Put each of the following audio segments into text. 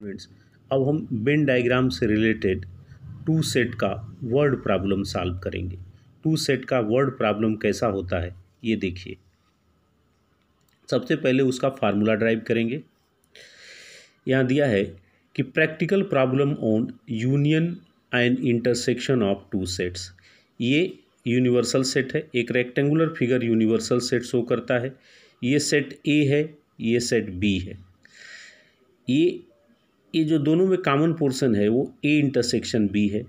Students अब हम Venn diagram से रिलेटेड टू सेट का वर्ड प्रॉब्लम सॉल्व करेंगे। टू सेट का वर्ड प्रॉब्लम कैसा होता है, ये देखिए। सबसे पहले उसका फार्मूला ड्राइव करेंगे। यहाँ दिया है कि practical problem on union and intersection of two sets ये यूनिवर्सल सेट है, एक rectangular figure universal set show करता है। ये सेट ए है, ये सेट बी है। ये ये जो दोनों में कॉमन पोर्शन है, वो ए इंटरसेक्शन बी है।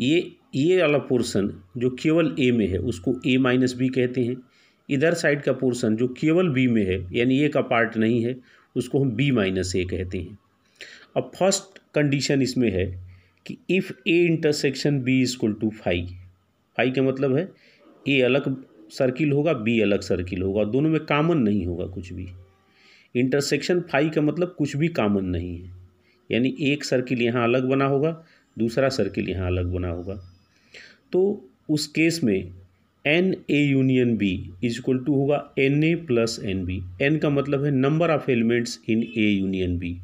ये ये वाला पोर्शन जो केवल ए में है, उसको ए माइनस बी कहते हैं। इधर साइड का पोर्शन जो केवल बी में है, यानी ए का पार्ट नहीं है, उसको हम बी माइनस ए कहते हैं। अब फ़र्स्ट कंडीशन इसमें है कि if A intersection B is equal to five five का मतलब है ए अलग सर्किल होगा बी अलग सर्किल होगा दोनों में कॉमन नहीं होगा कुछ भी। इंटरसेक्शन फाइव का मतलब कुछ भी कॉमन नहीं है। यानी एक सर्किल यहाँ अलग बना होगा, दूसरा सर्किल यहाँ अलग बना होगा। तो उस केस में n A union B is equal to होगा n A plus n B n का मतलब है number of elements in A union B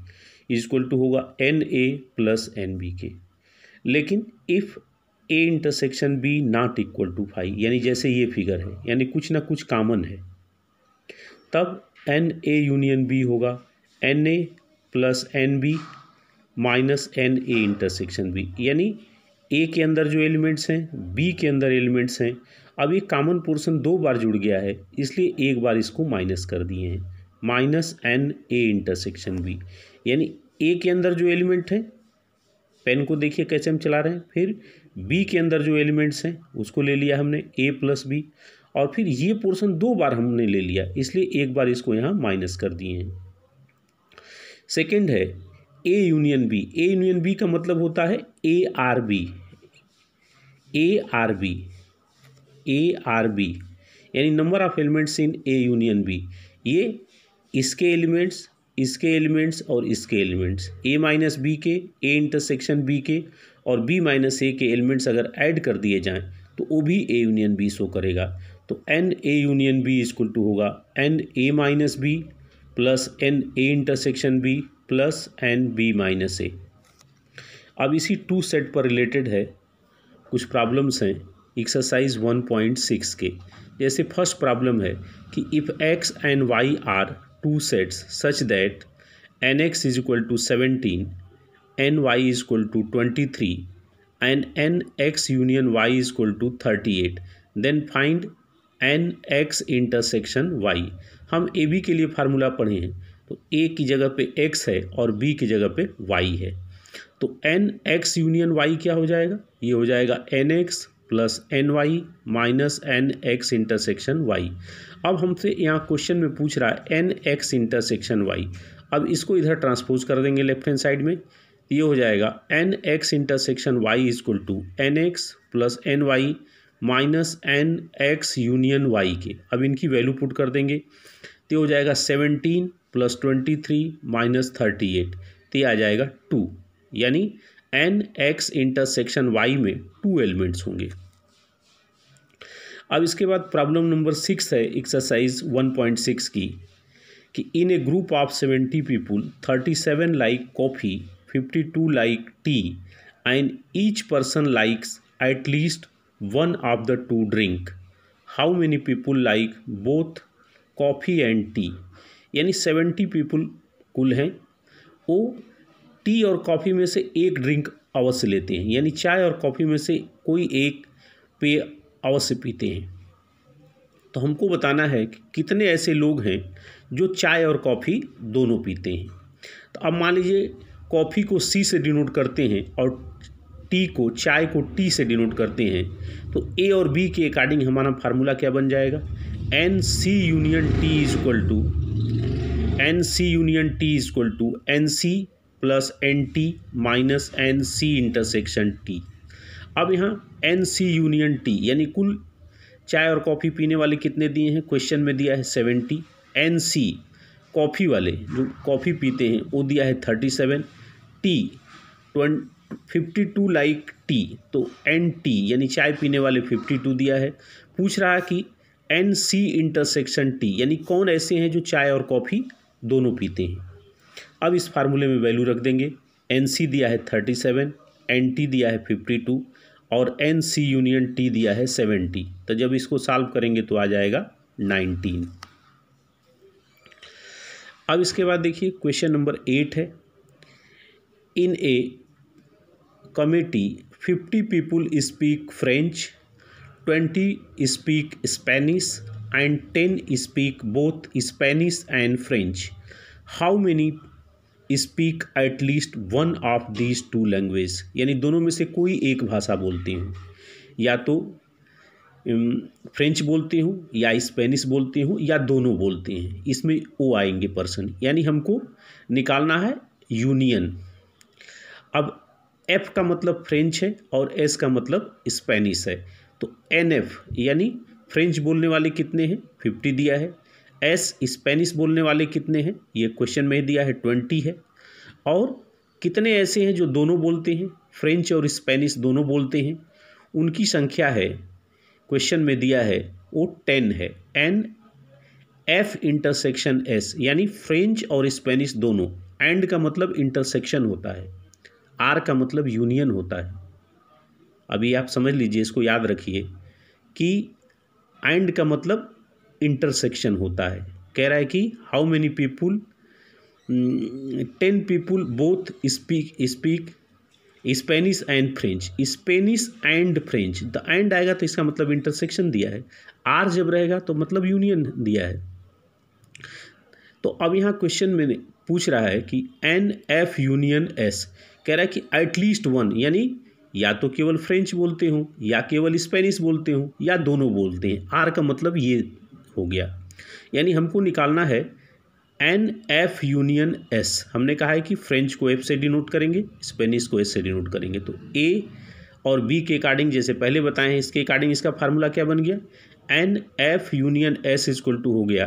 is equal to होगा n A plus n B के। लेकिन if A intersection B not equal to five यानी जैसे ये फिगर है, यानी कुछ ना कुछ कॉमन है। तब एन ए यूनियन बी होगा n A plus n B minus n A intersection B, यानी ए के अंदर जो एलिमेंट्स हैं, बी के अंदर एलिमेंट्स हैं। अब ये कॉमन पोर्शन दो बार जुड़ गया है, इसलिए एक बार इसको माइनस कर दिए हैं। Minus n A intersection B, यानी ए के अंदर जो एलिमेंट है, पेन को देखिए कैसे हम चला रहे हैं। फिर बी के अंदर जो एलिमेंट्स हैं, उसको ले लिया हमने, ए प्लस बी, और फिर ये पोर्शन दो बार हमने ले लिया, इसलिए एक बार इसको यहाँ माइनस कर दिए हैं। सेकेंड है A union B A union B का मतलब होता है A or B A or B A or B यानी number of elements in A union B ये इसके एलिमेंट्स इसके एलिमेंट्स और इसके एलिमेंट्स ए माइनस बी के ए इंटरसेक्शन बी के और बी माइनस ए के एलिमेंट्स अगर ऐड कर दिए जाएँ तो वो भी ए यूनियन बी शो करेगा. तो n A union B equal to होगा. N A minus B plus n A intersection B plus n B minus A. अब इसी टू सेट पर रिलेटेड है, कुछ प्रॉब्लम्स हैं एक्सरसाइज वन पॉइंट सिक्स के। जैसे फ़र्स्ट प्रॉब्लम है कि if X and Y are two sets such that n X is equal to seventeen n Y is equal to twenty three and n X union Y is equal to thirty eight then find n X intersection Y हम A B के लिए formula पढ़े हैं। तो ए की जगह पे x है और बी की जगह पे वाई है। तो एन एक्स यूनियन वाई क्या हो जाएगा? ये हो जाएगा n X plus n Y minus n X intersection Y अब हमसे यहाँ क्वेश्चन में पूछ रहा है एन एक्स इंटरसेक्शन वाई अब इसको इधर ट्रांसपोज कर देंगे लेफ़्ट हैंड साइड में। ये हो जाएगा n X intersection Y is equal to n X plus n Y minus n X union Y के। अब इनकी वैल्यू पुट कर देंगे। तो हो जाएगा seventeen plus twenty three minus thirty eight तो ये आ जाएगा टू, यानी एन एक्स इंटरसेक्शन वाई में टू एलिमेंट्स होंगे। अब इसके बाद प्रॉब्लम नंबर सिक्स है, एक्सरसाइज वन पॉइंट सिक्स की, कि in a group of seventy people, thirty seven like coffee, fifty two like tea, and each person likes at least one of the two drink. How many people like both coffee and tea? यानी seventy people कुल हैं, वो T और coffee में से एक drink अवश्य लेते हैं, यानी चाय और कॉफ़ी में से कोई एक पेय अवश्य पीते हैं। तो हमको बताना है कि कितने ऐसे लोग हैं जो चाय और कॉफ़ी दोनों पीते हैं। तो अब मान लीजिए कॉफ़ी को सी से डिनोट करते हैं और टी को, चाय को टी से डिनोट करते हैं तो ए और बी के अकॉर्डिंग हमारा फार्मूला क्या बन जाएगा? N C union T is equal to n C union T is equal to n C plus n T minus n C intersection T अब यहाँ एन सी यूनियन टी यानी कुल चाय और कॉफ़ी पीने वाले कितने दिए हैं? क्वेश्चन में दिया है सेवेंटी एन सी कॉफ़ी वाले जो कॉफ़ी पीते हैं, वो दिया है थर्टी सेवन टी ट्वें फिफ्टी टू लाइक टी तो एन टी यानी चाय पीने वाले फिफ्टी टू दिया है। पूछ रहा है कि एन सी इंटरसेक्शन टी यानी कौन ऐसे हैं जो चाय और कॉफ़ी दोनों पीते हैं। अब इस फार्मूले में वैल्यू रख देंगे। एन सी दिया है थर्टी सेवन एन टी दिया है फिफ्टी टू और एन सी यूनियन टी दिया है सेवेंटी तो जब इसको सॉल्व करेंगे तो आ जाएगा नाइनटीन अब इसके बाद देखिए क्वेश्चन नंबर एट है। In a committee fifty people speak French twenty speak Spanish and ten speak both Spanish and French how many speak least one of these two language यानी दोनों में से कोई एक भाषा बोलती हूँ। या तो फ्रेंच बोलती हूँ, या स्पेनिश बोलती हूँ, या दोनों बोलते हैं। इसमें ओ आएँगे पर्सन यानी हमको निकालना है यूनियन अब एफ़ का मतलब फ्रेंच है और एस का मतलब स्पेनिश है। तो एन एफ़ यानी फ्रेंच बोलने वाले कितने हैं? फिफ्टी दिया है। एस, स्पेनिश बोलने वाले कितने हैं? ये क्वेश्चन में दिया है ट्वेंटी है। और कितने ऐसे हैं जो दोनों बोलते हैं? फ्रेंच और स्पेनिश दोनों बोलते हैं। उनकी संख्या है, क्वेश्चन में दिया है, वो टेन है। एन, एफ़ इंटरसेक्शन एस, यानी फ्रेंच और स्पेनिश दोनों। एंड का मतलब इंटरसेक्शन होता है। आर का मतलब यूनियन होता है। अभी आप समझ लीजिए, इसको याद रखिए कि एंड का मतलब इंटरसेक्शन होता है। कह रहा है कि how many people ten people both speak speak Spanish and French Spanish and French the and आएगा तो इसका मतलब इंटरसेक्शन दिया है। आर जब रहेगा तो मतलब यूनियन दिया है। तो अब यहाँ क्वेश्चन में पूछ रहा है कि एन एफ़ यूनियन एस कह रहा है कि एटलीस्ट वन यानी या तो केवल फ्रेंच बोलते हों, या केवल स्पेनिश बोलते हों, या दोनों बोलते हैं। आर का मतलब ये हो गया। यानी हमको निकालना है एन एफ़ यूनियन एस। हमने कहा है कि फ्रेंच को एफ़ से डिनोट करेंगे, स्पेनिश को एस से डिनोट करेंगे। तो ए और बी के अकॉर्डिंग, जैसे पहले बताए हैं, इसके अकॉर्डिंग इसका फार्मूला क्या बन गया? N F union S is equal to हो गया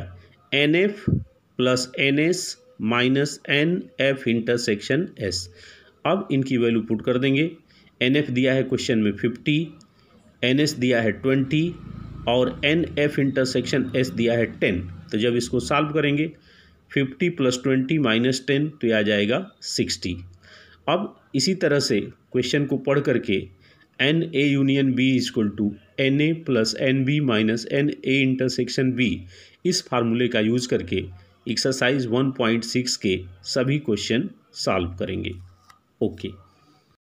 n F plus n S minus n F intersection S. अब इनकी वैल्यू पुट कर देंगे। एन दिया है क्वेश्चन में फिफ्टी एन एस दिया है ट्वेंटी और एन एफ़ इंटरसेक्शन एस दिया है टेन। तो जब इसको सॉल्व करेंगे, fifty plus twenty minus ten तो यह आ जाएगा सिक्सटी। अब इसी तरह से क्वेश्चन को पढ़ करके n A union B is equal to n A plus n B minus n A intersection B. इस फार्मूले का यूज़ करके एक्सरसाइज वन पॉइंट सिक्स के सभी क्वेश्चन सॉल्व करेंगे। ओके। okay.